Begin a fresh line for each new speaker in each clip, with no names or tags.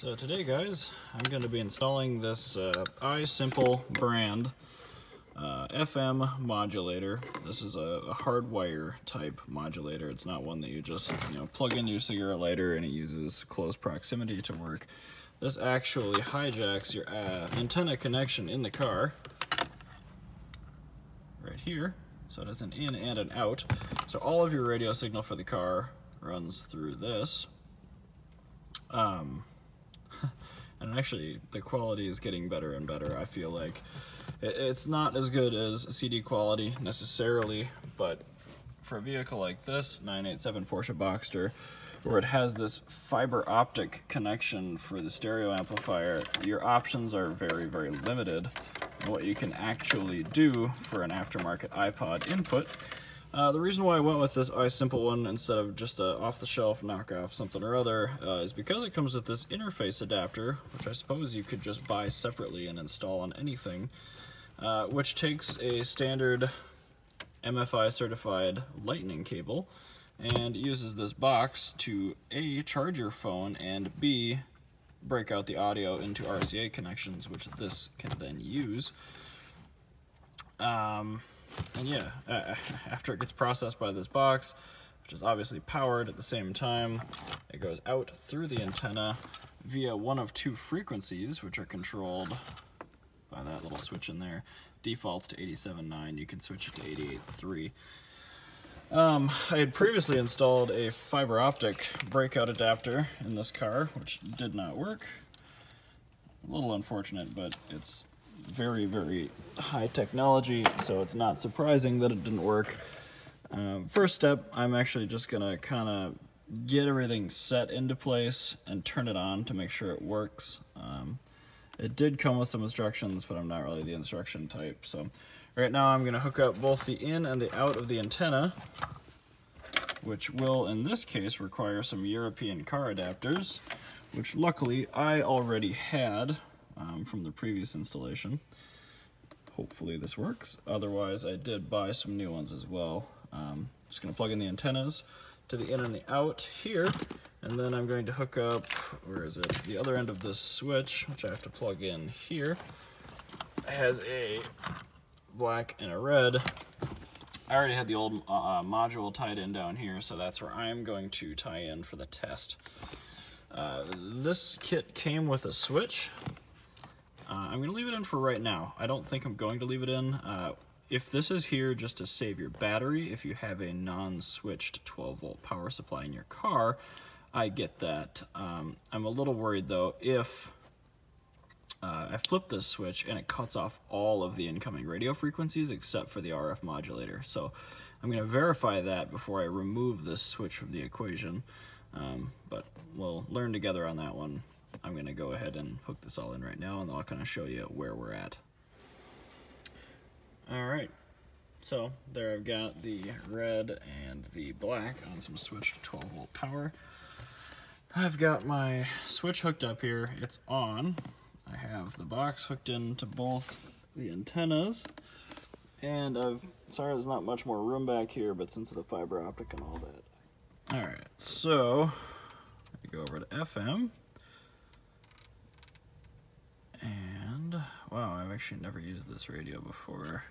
So today guys, I'm going to be installing this uh, iSimple brand uh, FM modulator. This is a, a hardwire type modulator. It's not one that you just you know plug into your cigarette lighter and it uses close proximity to work. This actually hijacks your uh, antenna connection in the car right here. So it has an in and an out. So all of your radio signal for the car runs through this. Um, and actually the quality is getting better and better I feel like. It's not as good as CD quality necessarily but for a vehicle like this 987 Porsche Boxster where it has this fiber optic connection for the stereo amplifier your options are very very limited. What you can actually do for an aftermarket iPod input uh, the reason why I went with this iSimple one instead of just a off-the-shelf knockoff something or other uh, is because it comes with this interface adapter, which I suppose you could just buy separately and install on anything, uh, which takes a standard MFI certified lightning cable and uses this box to A, charge your phone, and B, break out the audio into RCA connections, which this can then use. Um, and yeah, uh, after it gets processed by this box, which is obviously powered at the same time, it goes out through the antenna via one of two frequencies, which are controlled by that little switch in there. Defaults to 87.9, you can switch it to 88.3. Um, I had previously installed a fiber optic breakout adapter in this car, which did not work. A little unfortunate, but it's very, very high technology, so it's not surprising that it didn't work. Um, first step, I'm actually just gonna kind of get everything set into place and turn it on to make sure it works. Um, it did come with some instructions, but I'm not really the instruction type. So right now I'm gonna hook up both the in and the out of the antenna, which will, in this case, require some European car adapters, which luckily I already had um, from the previous installation. Hopefully this works. Otherwise, I did buy some new ones as well. Um, just gonna plug in the antennas to the in and the out here, and then I'm going to hook up, where is it? The other end of this switch, which I have to plug in here, has a black and a red. I already had the old uh, uh module tied in down here, so that's where I'm going to tie in for the test. Uh, this kit came with a switch, uh, I'm going to leave it in for right now. I don't think I'm going to leave it in. Uh, if this is here just to save your battery, if you have a non-switched 12 volt power supply in your car, I get that. Um, I'm a little worried though if uh, I flip this switch and it cuts off all of the incoming radio frequencies except for the RF modulator. So I'm going to verify that before I remove this switch from the equation. Um, but we'll learn together on that one I'm to go ahead and hook this all in right now and I'll kind of show you where we're at. Alright, so there I've got the red and the black on some switched 12 volt power. I've got my switch hooked up here, it's on. I have the box hooked into both the antennas and I've, sorry there's not much more room back here, but since the fiber optic and all that. Alright, so I go over to FM. And, wow, I've actually never used this radio before.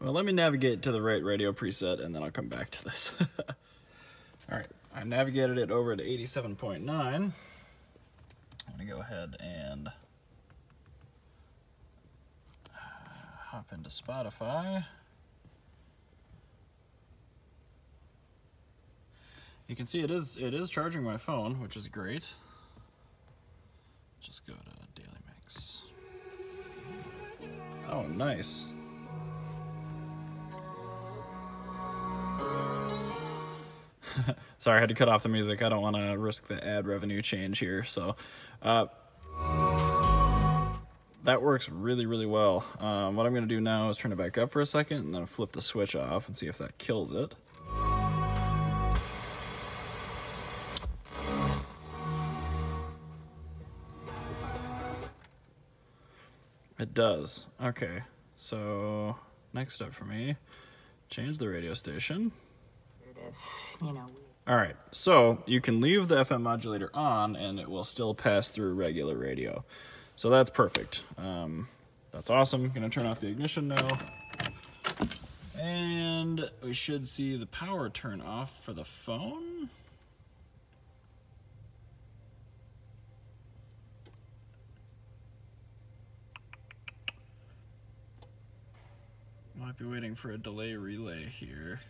Well, let me navigate to the right radio preset and then I'll come back to this. All right, I navigated it over to 87.9. I'm gonna go ahead and uh, hop into Spotify. You can see it is it is charging my phone, which is great. Just go to Daily Mix. Oh, nice. Sorry, I had to cut off the music. I don't want to risk the ad revenue change here. So, uh, that works really, really well. Um, what I'm going to do now is turn it back up for a second and then flip the switch off and see if that kills it. It does. Okay. So next step for me, change the radio station.
you know,
All right, so you can leave the FM modulator on and it will still pass through regular radio. So that's perfect. Um, that's awesome. Gonna turn off the ignition now. And we should see the power turn off for the phone. Might be waiting for a delay relay here.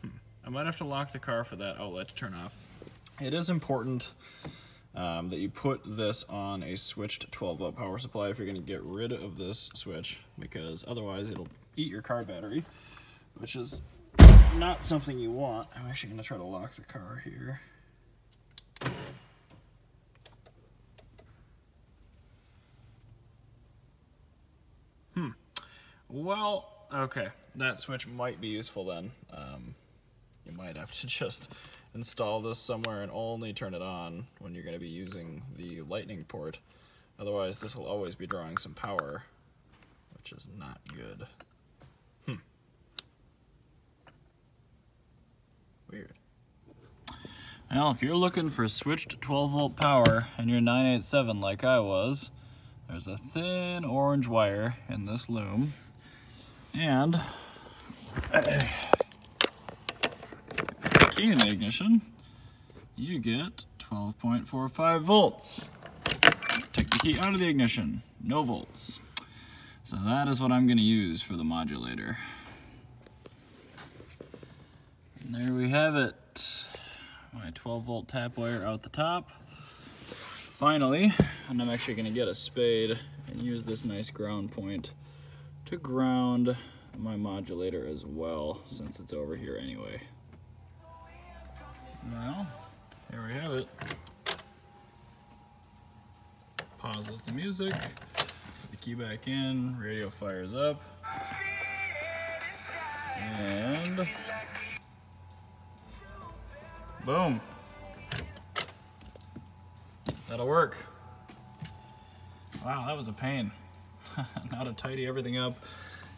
Hmm. I might have to lock the car for that outlet to turn off. It is important um, that you put this on a switched 12 volt power supply if you're going to get rid of this switch because otherwise it'll eat your car battery, which is not something you want. I'm actually going to try to lock the car here. Hmm. Well, okay. That switch might be useful then. Um, you might have to just install this somewhere and only turn it on when you're going to be using the lightning port. Otherwise, this will always be drawing some power, which is not good. Hmm. Weird. Well, if you're looking for switched 12 volt power and you're 987 like I was, there's a thin orange wire in this loom. And uh, key in the ignition, you get 12.45 volts. Take the key out of the ignition, no volts. So that is what I'm gonna use for the modulator. And there we have it. My 12 volt tap wire out the top. Finally, and I'm actually gonna get a spade and use this nice ground point to ground my modulator as well, since it's over here anyway. Well, here we have it. Pauses the music, the key back in, radio fires up, and boom. That'll work. Wow, that was a pain. now to tidy everything up.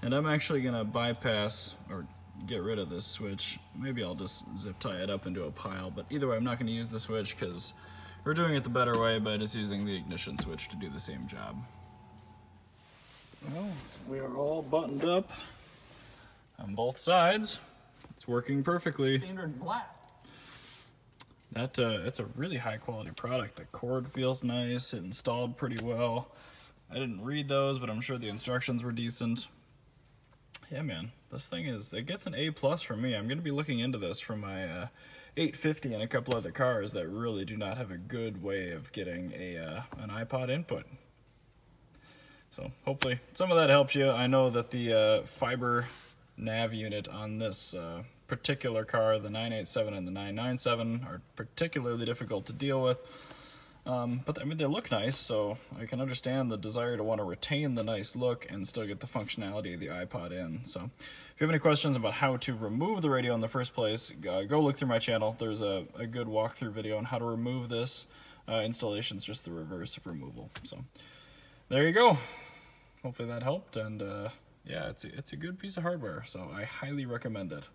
And I'm actually gonna bypass or get rid of this switch. Maybe I'll just zip tie it up into a pile, but either way I'm not gonna use the switch because we're doing it the better way by just using the ignition switch to do the same job. Well, we are all buttoned up on both sides. It's working perfectly.
standard black.
That uh, it's a really high quality product. The cord feels nice. It installed pretty well. I didn't read those, but I'm sure the instructions were decent. Yeah, man, this thing is it gets an A plus for me. I'm gonna be looking into this for my uh, 850 and a couple other cars that really do not have a good way of getting a uh, an iPod input. So hopefully some of that helps you. I know that the uh, fiber nav unit on this uh, particular car, the 987 and the 997, are particularly difficult to deal with. Um, but I mean, they look nice, so I can understand the desire to want to retain the nice look and still get the functionality of the iPod in. So, if you have any questions about how to remove the radio in the first place, uh, go look through my channel. There's a, a good walkthrough video on how to remove this. Uh, installation's just the reverse of removal. So, there you go. Hopefully that helped, and uh, yeah, it's a, it's a good piece of hardware, so I highly recommend it.